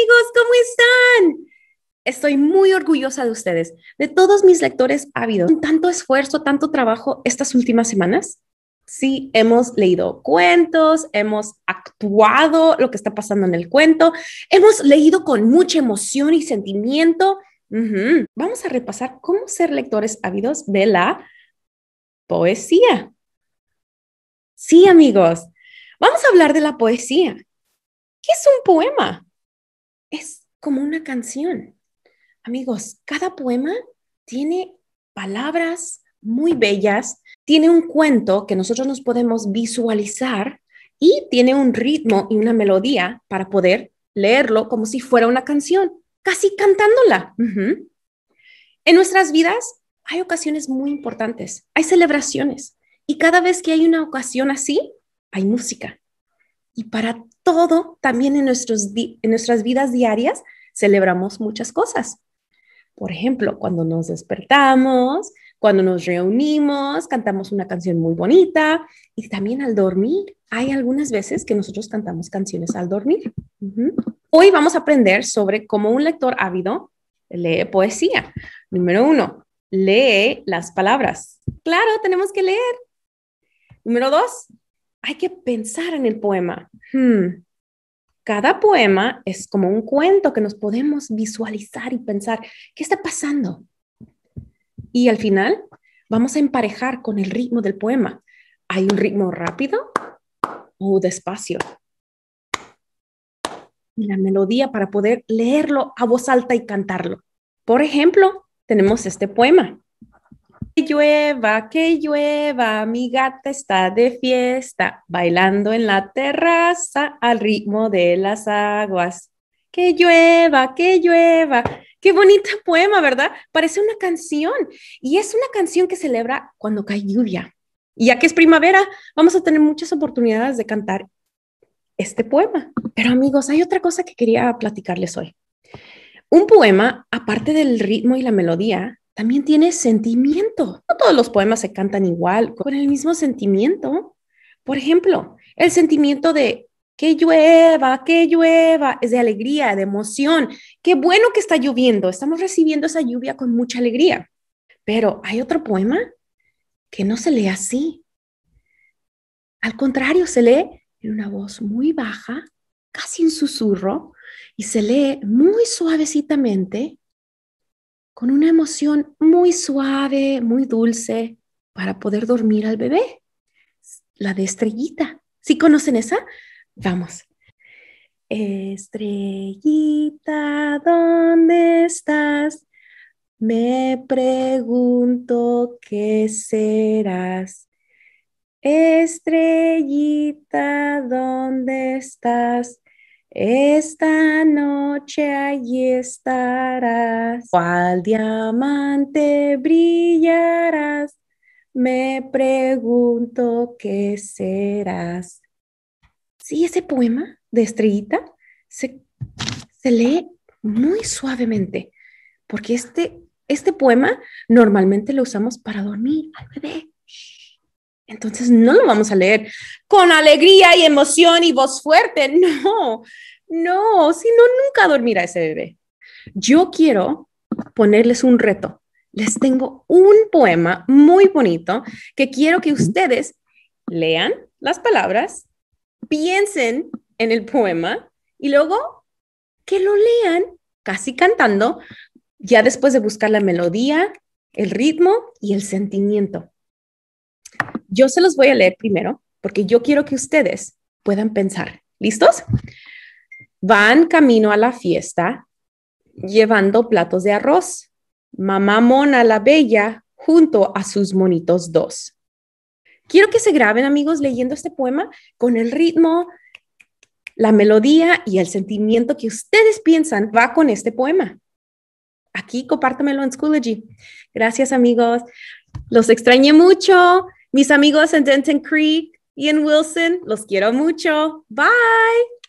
amigos, ¿cómo están? Estoy muy orgullosa de ustedes, de todos mis lectores ávidos. Tanto esfuerzo, tanto trabajo estas últimas semanas. Sí, hemos leído cuentos, hemos actuado lo que está pasando en el cuento, hemos leído con mucha emoción y sentimiento. Vamos a repasar cómo ser lectores ávidos de la poesía. Sí, amigos, vamos a hablar de la poesía. ¿Qué es un poema? Es como una canción. Amigos, cada poema tiene palabras muy bellas, tiene un cuento que nosotros nos podemos visualizar y tiene un ritmo y una melodía para poder leerlo como si fuera una canción, casi cantándola. En nuestras vidas hay ocasiones muy importantes, hay celebraciones y cada vez que hay una ocasión así, hay música. Y para todo, también en, nuestros en nuestras vidas diarias, celebramos muchas cosas. Por ejemplo, cuando nos despertamos, cuando nos reunimos, cantamos una canción muy bonita y también al dormir. Hay algunas veces que nosotros cantamos canciones al dormir. Hoy vamos a aprender sobre cómo un lector ávido lee poesía. Número uno, lee las palabras. Claro, tenemos que leer. Número dos, hay que pensar en el poema. Hmm, cada poema es como un cuento que nos podemos visualizar y pensar, ¿qué está pasando? Y al final vamos a emparejar con el ritmo del poema. ¿Hay un ritmo rápido o despacio? Y la melodía para poder leerlo a voz alta y cantarlo. Por ejemplo, tenemos este poema. Que llueva, que llueva, mi gata está de fiesta, bailando en la terraza al ritmo de las aguas. Que llueva, que llueva. Qué bonito poema, ¿verdad? Parece una canción y es una canción que celebra cuando cae lluvia. Y ya que es primavera, vamos a tener muchas oportunidades de cantar este poema. Pero amigos, hay otra cosa que quería platicarles hoy. Un poema, aparte del ritmo y la melodía, también tiene sentimiento. No todos los poemas se cantan igual, con el mismo sentimiento. Por ejemplo, el sentimiento de que llueva, que llueva, es de alegría, de emoción. Qué bueno que está lloviendo, estamos recibiendo esa lluvia con mucha alegría. Pero hay otro poema que no se lee así. Al contrario, se lee en una voz muy baja, casi en susurro, y se lee muy suavecitamente con una emoción muy suave, muy dulce, para poder dormir al bebé. La de estrellita. ¿Sí conocen esa? Vamos. Estrellita, ¿dónde estás? Me pregunto qué serás. Estrellita, ¿dónde estás? Esta noche allí estarás, cual diamante brillarás. Me pregunto qué serás. Sí, ese poema de Estrellita se, se lee muy suavemente, porque este, este poema normalmente lo usamos para dormir al bebé. Entonces no lo vamos a leer con alegría y emoción y voz fuerte. No, no, si no, nunca dormirá ese bebé. Yo quiero ponerles un reto. Les tengo un poema muy bonito que quiero que ustedes lean las palabras, piensen en el poema y luego que lo lean casi cantando, ya después de buscar la melodía, el ritmo y el sentimiento. Yo se los voy a leer primero porque yo quiero que ustedes puedan pensar. ¿Listos? Van camino a la fiesta llevando platos de arroz. Mamá Mona la Bella junto a sus monitos dos. Quiero que se graben, amigos, leyendo este poema con el ritmo, la melodía y el sentimiento que ustedes piensan va con este poema. Aquí compártamelo en Schoology. Gracias, amigos. Los extrañé mucho. Mis amigos en Denton Creek y en Wilson, los quiero mucho. Bye.